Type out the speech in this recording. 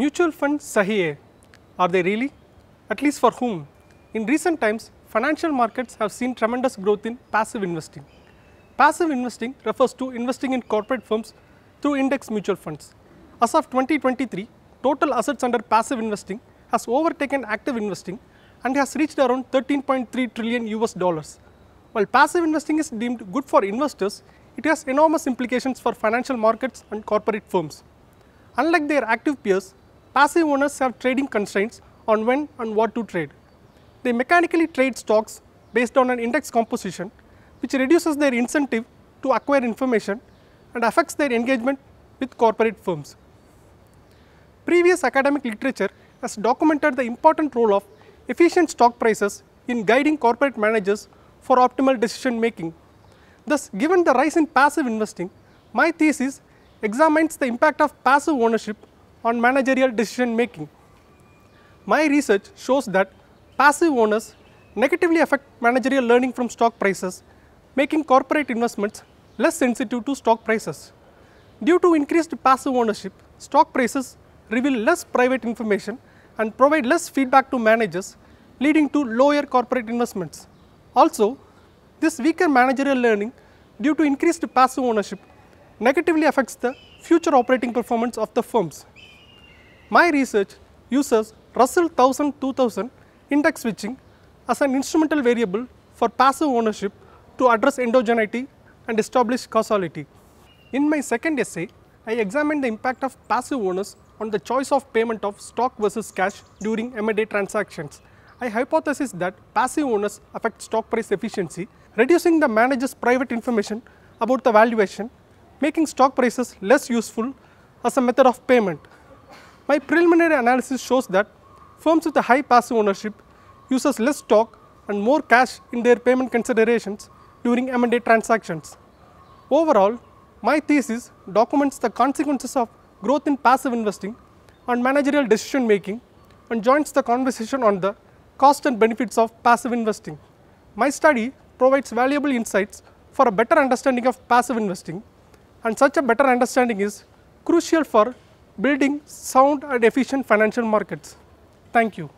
Mutual funds sahi. Are they really? At least for whom? In recent times, financial markets have seen tremendous growth in passive investing. Passive investing refers to investing in corporate firms through index mutual funds. As of 2023, total assets under passive investing has overtaken active investing and has reached around 13.3 trillion US dollars. While passive investing is deemed good for investors, it has enormous implications for financial markets and corporate firms. Unlike their active peers, passive owners have trading constraints on when and what to trade. They mechanically trade stocks based on an index composition, which reduces their incentive to acquire information and affects their engagement with corporate firms. Previous academic literature has documented the important role of efficient stock prices in guiding corporate managers for optimal decision making. Thus, given the rise in passive investing, my thesis examines the impact of passive ownership on managerial decision making. My research shows that passive owners negatively affect managerial learning from stock prices, making corporate investments less sensitive to stock prices. Due to increased passive ownership, stock prices reveal less private information and provide less feedback to managers, leading to lower corporate investments. Also, this weaker managerial learning due to increased passive ownership negatively affects the future operating performance of the firms. My research uses Russell 1000 2000 index switching as an instrumental variable for passive ownership to address endogeneity and establish causality. In my second essay, I examined the impact of passive owners on the choice of payment of stock versus cash during M&A transactions. I hypothesize that passive owners affect stock price efficiency, reducing the manager's private information about the valuation, making stock prices less useful as a method of payment. My preliminary analysis shows that firms with a high passive ownership uses less stock and more cash in their payment considerations during M&A transactions. Overall, my thesis documents the consequences of growth in passive investing on managerial decision making and joins the conversation on the cost and benefits of passive investing. My study provides valuable insights for a better understanding of passive investing and such a better understanding is crucial for building sound and efficient financial markets. Thank you.